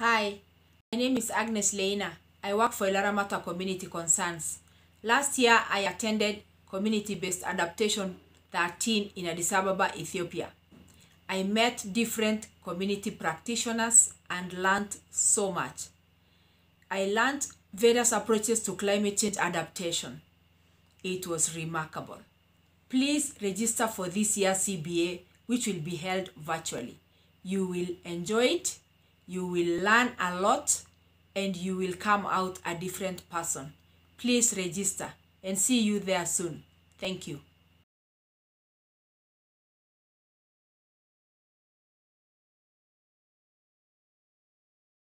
Hi, my name is Agnes Leina. I work for Il'laramatak Community Concerns. Last year, I attended Community-Based Adaptation 13 in Addis Ababa, Ethiopia. I met different community practitioners and learned so much. I learned various approaches to climate change adaptation. It was remarkable. Please register for this year's CBA, which will be held virtually. You will enjoy it, you will learn a lot, and you will come out a different person. Please register and see you there soon. Thank you.